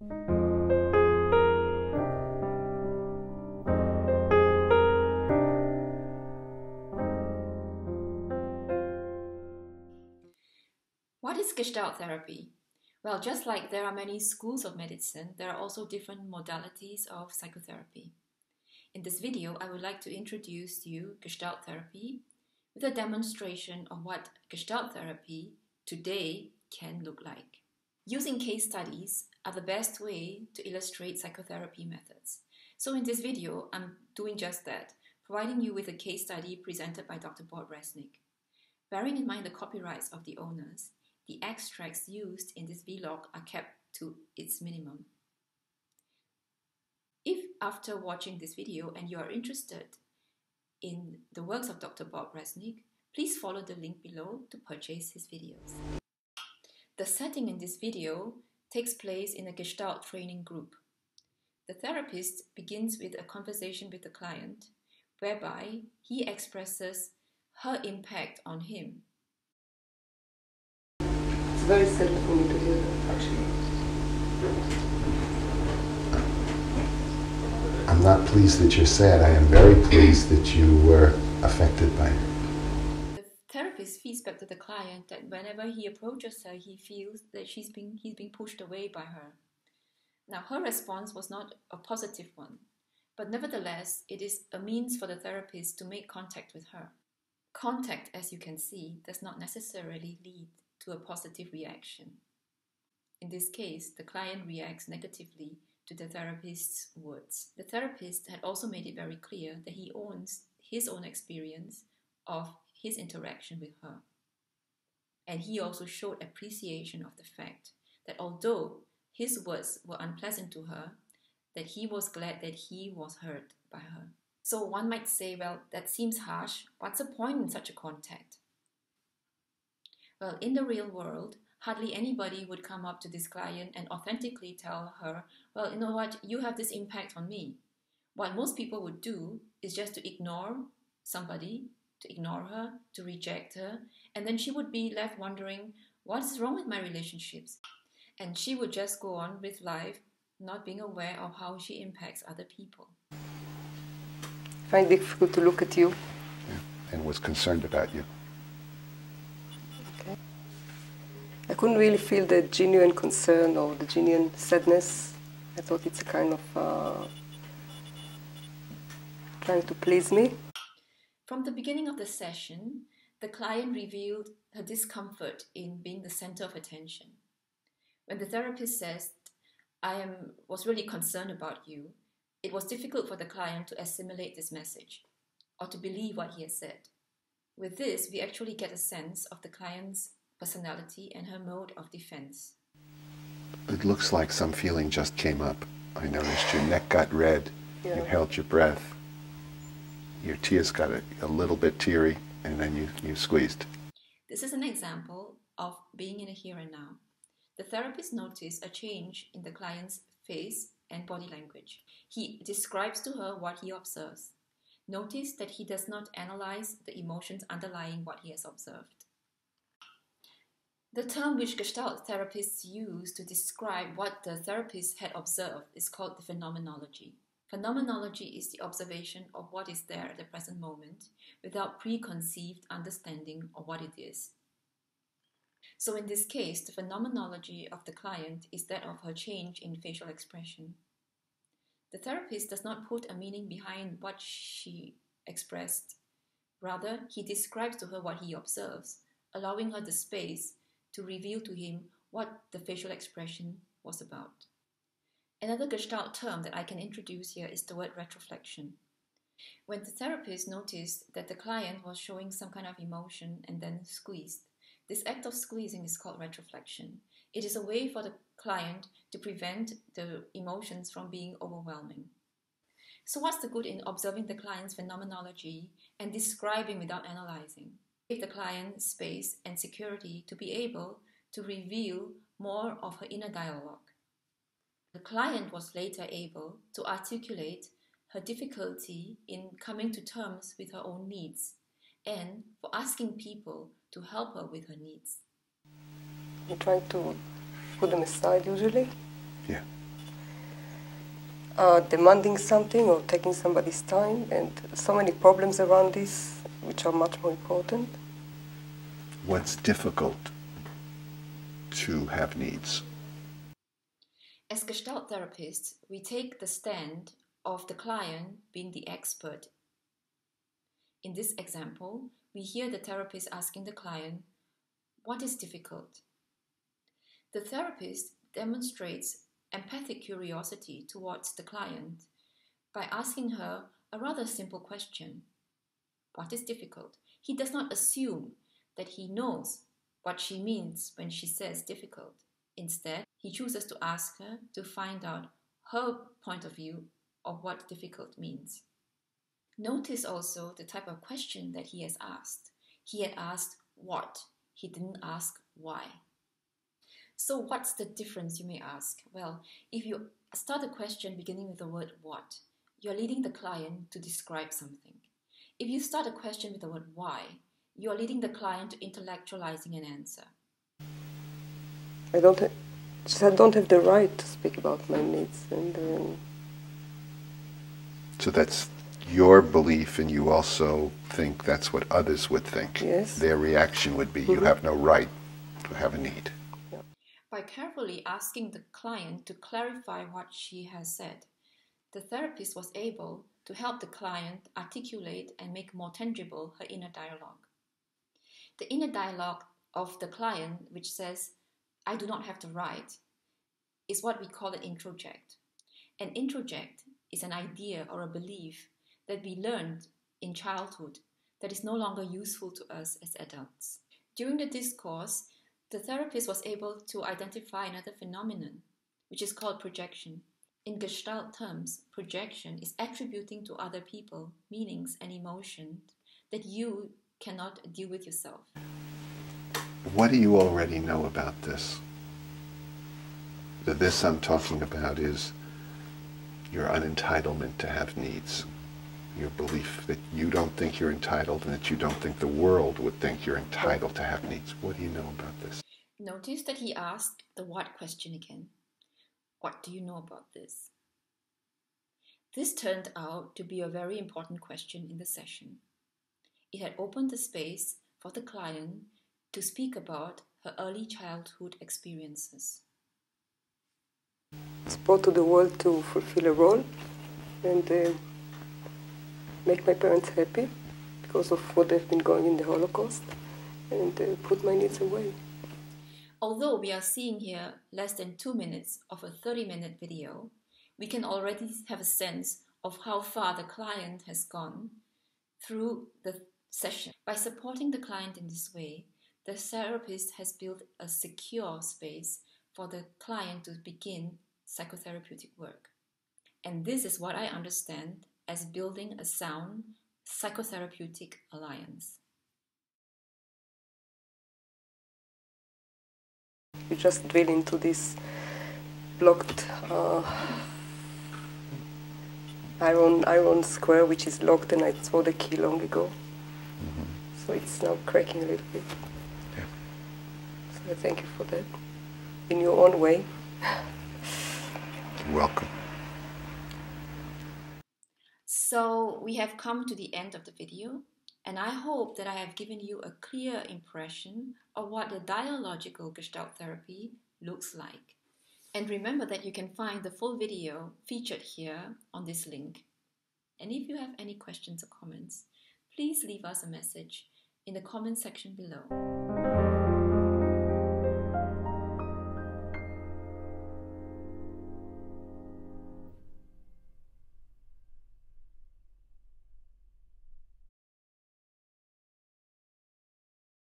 What is Gestalt therapy? Well, just like there are many schools of medicine, there are also different modalities of psychotherapy. In this video, I would like to introduce you Gestalt therapy with a demonstration of what Gestalt therapy today can look like. Using case studies are the best way to illustrate psychotherapy methods. So in this video, I'm doing just that, providing you with a case study presented by Dr. Bob Resnick. Bearing in mind the copyrights of the owners, the extracts used in this vlog are kept to its minimum. If after watching this video and you are interested in the works of Dr. Bob Resnick, please follow the link below to purchase his videos. The setting in this video takes place in a Gestalt training group. The therapist begins with a conversation with the client whereby he expresses her impact on him It's very sad for me to hear that, actually. I'm not pleased that you're sad. I am very pleased that you were affected by it. The therapist feeds back to the client that whenever he approaches her, he feels that she's being, he's being pushed away by her. Now, her response was not a positive one, but nevertheless, it is a means for the therapist to make contact with her. Contact, as you can see, does not necessarily lead to a positive reaction. In this case, the client reacts negatively to the therapist's words. The therapist had also made it very clear that he owns his own experience of his interaction with her. And he also showed appreciation of the fact that although his words were unpleasant to her, that he was glad that he was heard by her. So one might say, well, that seems harsh. What's the point in such a contact? Well, in the real world, hardly anybody would come up to this client and authentically tell her, well, you know what, you have this impact on me. What most people would do is just to ignore somebody, to ignore her, to reject her, and then she would be left wondering, what's wrong with my relationships? And she would just go on with life, not being aware of how she impacts other people. I find it difficult to look at you. Yeah, and was concerned about you. Okay. I couldn't really feel the genuine concern or the genuine sadness. I thought it's a kind of uh, trying to please me. From the beginning of the session, the client revealed her discomfort in being the center of attention. When the therapist says, I am, was really concerned about you, it was difficult for the client to assimilate this message or to believe what he has said. With this, we actually get a sense of the client's personality, and her mode of defense. It looks like some feeling just came up. I noticed your neck got red, yeah. you held your breath, your tears got a, a little bit teary, and then you, you squeezed. This is an example of being in a here and now. The therapist noticed a change in the client's face and body language. He describes to her what he observes. Notice that he does not analyze the emotions underlying what he has observed. The term which Gestalt therapists use to describe what the therapist had observed is called the phenomenology. Phenomenology is the observation of what is there at the present moment without preconceived understanding of what it is. So, in this case, the phenomenology of the client is that of her change in facial expression. The therapist does not put a meaning behind what she expressed. Rather, he describes to her what he observes, allowing her the space to reveal to him what the facial expression was about. Another Gestalt term that I can introduce here is the word retroflexion. When the therapist noticed that the client was showing some kind of emotion and then squeezed, this act of squeezing is called retroflexion. It is a way for the client to prevent the emotions from being overwhelming. So, what's the good in observing the client's phenomenology and describing without analyzing? give the client space and security to be able to reveal more of her inner dialogue. The client was later able to articulate her difficulty in coming to terms with her own needs and for asking people to help her with her needs. You try to put them aside usually? Yeah. uh, demanding something or taking somebody's time, and so many problems around this, which are much more important. What's difficult to have needs? As Gestalt therapists, we take the stand of the client being the expert. In this example, we hear the therapist asking the client, What is difficult? The therapist demonstrates empathic curiosity towards the client by asking her a rather simple question What is difficult? He does not assume that he knows what she means when she says difficult. Instead, he chooses to ask her to find out her point of view of what difficult means. Notice also the type of question that he has asked. He had asked what, he didn't ask why. So, what's the difference, you may ask? Well, if you start a question beginning with the word what, you're leading the client to describe something. If you start a question with the word why, you're leading the client to intellectualizing an answer. I don't, ha- I don't have the right to speak about my needs, and um, So that's your belief, and you also think that's what others would think. Yes. Their reaction would be, you have no right to have a need. By carefully asking the client to clarify what she has said, the therapist was able to help the client articulate and make more tangible her inner dialogue. The inner dialogue of the client, which says, I do not have the right, is what we call an introject. An introject is an idea or a belief that we learned in childhood that is no longer useful to us as adults. During the discourse, the therapist was able to identify another phenomenon, which is called projection. In Gestalt terms, projection is attributing to other people meanings and emotions that you cannot deal with yourself. What do you already know about this? The this I'm talking about is your unentitlement to have needs, your belief that you don't think you're entitled and that you don't think the world would think you're entitled to have needs. What do you know about this? Notice that he asked the what question again. What do you know about this? This turned out to be a very important question in the session. It had opened the space for the client to speak about her early childhood experiences. was brought to the world to fulfill a role and uh, make my parents happy because of what they've been going in the Holocaust and uh, put my needs away. Although we are seeing here less than two minutes of a 30 minute video, we can already have a sense of how far the client has gone through the session. By supporting the client in this way, the therapist has built a secure space for the client to begin psychotherapeutic work. And this is what I understand as building a sound psychotherapeutic alliance. You just drill into this blocked uh, iron iron square, which is locked, and I saw the key long ago. So it's now cracking a little bit. Yeah. So I thank you for that. In your own way. You're welcome. So we have come to the end of the video and I hope that I have given you a clear impression of what the dialogical Gestalt therapy looks like. And remember that you can find the full video featured here on this link. And if you have any questions or comments, please leave us a message in the comment section below.